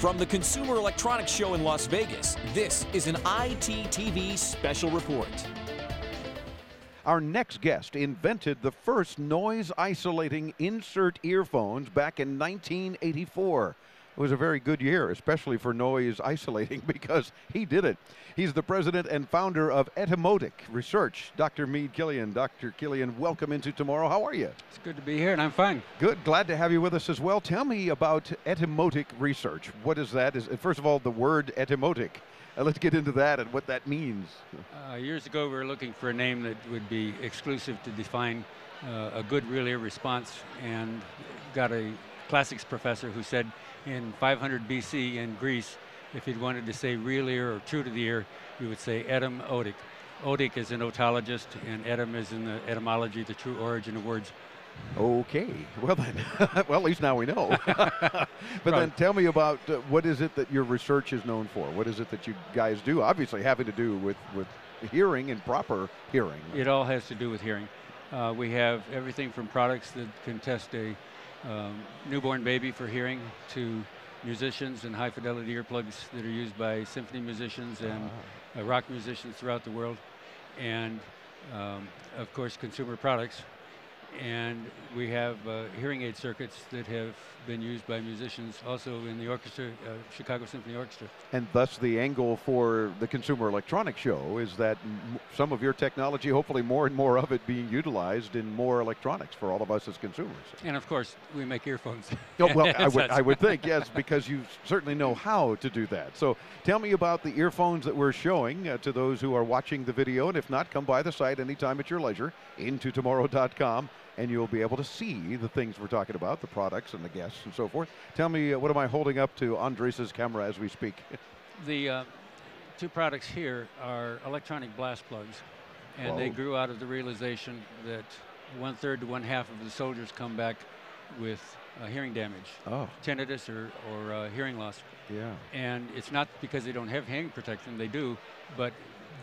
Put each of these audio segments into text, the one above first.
From the Consumer Electronics Show in Las Vegas, this is an ITTV special report. Our next guest invented the first noise isolating insert earphones back in 1984. It was a very good year, especially for noise isolating, because he did it. He's the president and founder of Etymotic Research. Dr. Mead Killion. Dr. Killion, welcome into tomorrow. How are you? It's good to be here, and I'm fine. Good. Glad to have you with us as well. Tell me about Etymotic Research. What is that? Is first of all the word etymotic. Uh, let's get into that and what that means. Uh, years ago, we were looking for a name that would be exclusive to define uh, a good real ear response, and got a classics professor who said in 500 BC in Greece, if he wanted to say real ear or true to the ear, you would say edem otic. Otic is an otologist, and edem is in the etymology, the true origin of words. Okay. Well then, well at least now we know. but then tell me about uh, what is it that your research is known for? What is it that you guys do? Obviously having to do with with hearing and proper hearing. It all has to do with hearing. Uh, we have everything from products that can test a um, newborn baby for hearing to musicians and high fidelity earplugs that are used by symphony musicians and uh, rock musicians throughout the world. And um, of course, consumer products and we have uh, hearing aid circuits that have been used by musicians also in the orchestra, uh, Chicago Symphony Orchestra. And thus the angle for the Consumer Electronics Show is that some of your technology, hopefully more and more of it being utilized in more electronics for all of us as consumers. And of course, we make earphones. oh, well, I would, I would think, yes, because you certainly know how to do that. So tell me about the earphones that we're showing uh, to those who are watching the video. And if not, come by the site anytime at your leisure, intotomorrow.com and you'll be able to see the things we're talking about, the products and the guests and so forth. Tell me, uh, what am I holding up to Andres's camera as we speak? the uh, two products here are electronic blast plugs, and Whoa. they grew out of the realization that one third to one half of the soldiers come back with uh, hearing damage, oh. tinnitus or, or uh, hearing loss. Yeah. And it's not because they don't have hearing protection, they do, but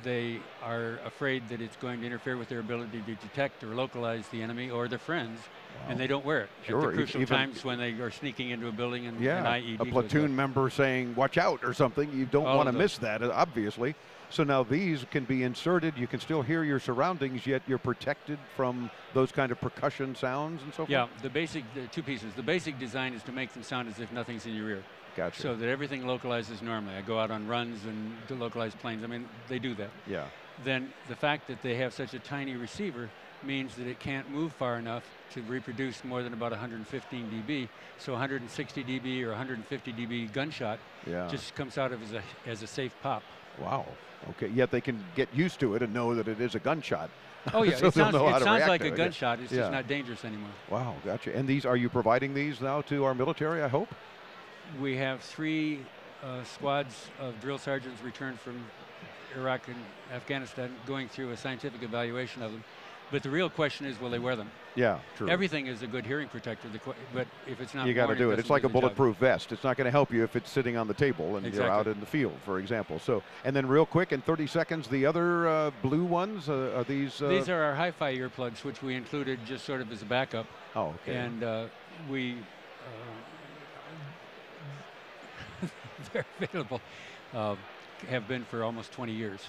they are afraid that it's going to interfere with their ability to detect or localize the enemy or their friends, wow. and they don't wear it sure, at the crucial even, times when they are sneaking into a building and yeah, an IED a platoon member saying "watch out" or something. You don't oh, want to miss that, obviously. So now these can be inserted. You can still hear your surroundings, yet you're protected from those kind of percussion sounds and so forth. Yeah, the basic the two pieces. The basic design is to make them sound as if nothing's in your ear. Gotcha. So that everything localizes normally. I go out on runs and to localize planes. I mean, they do that. Yeah. Then the fact that they have such a tiny receiver means that it can't move far enough to reproduce more than about 115 dB. So 160 dB or 150 dB gunshot yeah. just comes out of as a, as a safe pop. Wow. Okay. Yet they can get used to it and know that it is a gunshot. Oh yeah, so it sounds, it sounds like a gunshot. It's yeah. just not dangerous anymore. Wow, gotcha. And these are you providing these now to our military? I hope. We have three uh, squads of drill sergeants returned from Iraq and Afghanistan going through a scientific evaluation of them. But the real question is, will they wear them? Yeah, true. Everything is a good hearing protector, but if it's not, you got to do it. It's like a bulletproof job. vest. It's not going to help you if it's sitting on the table and exactly. you're out in the field, for example. So, and then real quick in 30 seconds, the other uh, blue ones uh, are these? Uh, these are our hi-fi earplugs, which we included just sort of as a backup. Oh, okay. And uh, we uh, they're available. Uh, have been for almost 20 years.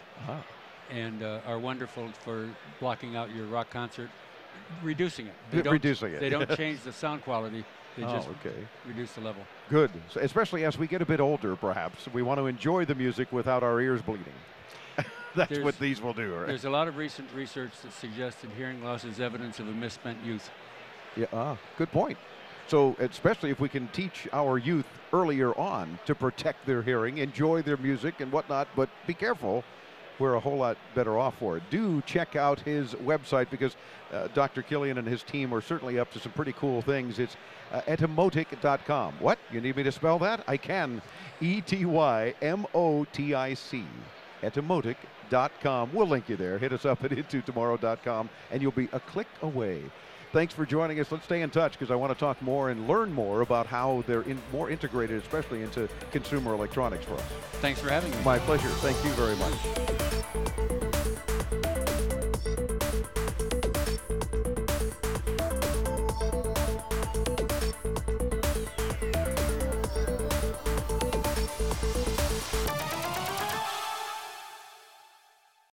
And uh, are wonderful for blocking out your rock concert, reducing it. They reducing it. They don't change the sound quality. They oh, just okay. reduce the level. Good. So especially as we get a bit older, perhaps. We want to enjoy the music without our ears bleeding. That's there's, what these will do, right? There's a lot of recent research that suggests that hearing loss is evidence of a misspent youth. Yeah, ah, good point. So, especially if we can teach our youth earlier on to protect their hearing, enjoy their music and whatnot, but be careful, we're a whole lot better off for it. Do check out his website because uh, Dr. Killion and his team are certainly up to some pretty cool things. It's uh, etymotic.com. What? You need me to spell that? I can. E T Y M O T I C. Etymotic.com. We'll link you there. Hit us up at intotomorrow.com and you'll be a click away thanks for joining us. Let's stay in touch because I want to talk more and learn more about how they're in, more integrated, especially into consumer electronics for us. Thanks for having me. My pleasure. Thank you very much.